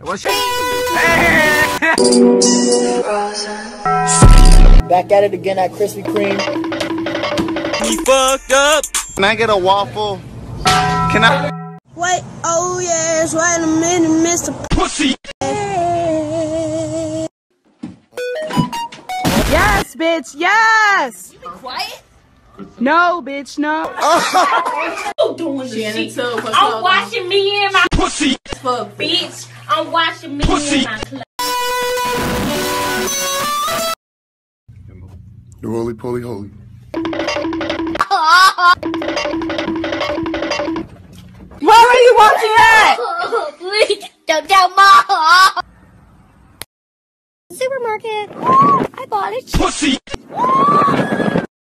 What's Back at it again at Krispy Kreme. We fucked up. Can I get a waffle? Can I? Wait, oh yes, wait a minute, Mr. Pussy. Yes, bitch, yes! You Be quiet. No, bitch, no. Doing the Shannon shit. too. I'm up? washing me in my Pussy. Fuck, bitch. I'm washing me Pussy. in my clothes. The roly poly holy. Why are you watching that? Please don't tell mom. Supermarket. I bought it. Pussy.